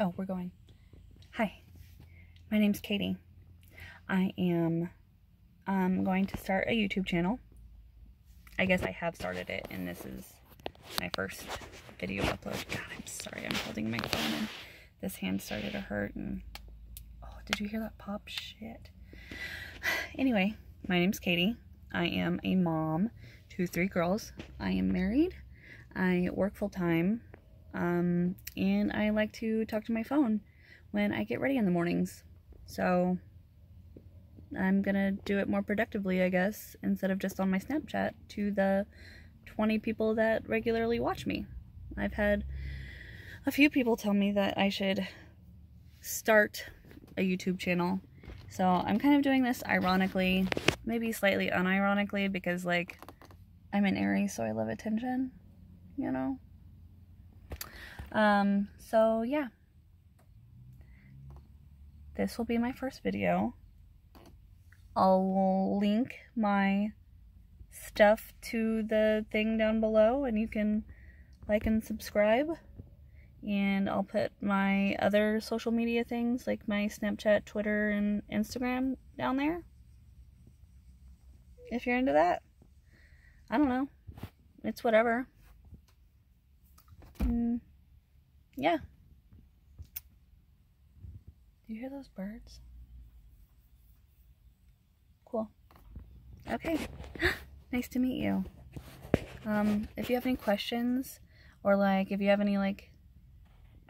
Oh, we're going. Hi, my name's Katie. I am um, going to start a YouTube channel. I guess I have started it, and this is my first video upload. God, I'm sorry, I'm holding my phone, and this hand started to hurt, and oh, did you hear that pop? Shit. Anyway, my name's Katie. I am a mom to three girls. I am married. I work full time. Um, and I like to talk to my phone when I get ready in the mornings. So I'm gonna do it more productively, I guess, instead of just on my Snapchat to the 20 people that regularly watch me. I've had a few people tell me that I should start a YouTube channel. So I'm kind of doing this ironically, maybe slightly unironically, because like I'm an Aries, so I love attention, you know? Um, so yeah. This will be my first video. I'll link my stuff to the thing down below and you can like and subscribe. And I'll put my other social media things like my Snapchat, Twitter, and Instagram down there. If you're into that. I don't know. It's whatever. Yeah. Do you hear those birds? Cool. Okay. nice to meet you. Um, if you have any questions or like if you have any like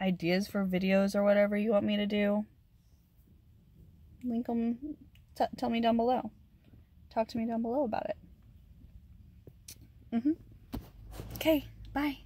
ideas for videos or whatever you want me to do, link them, tell me down below. Talk to me down below about it. Mm-hmm. Okay, bye.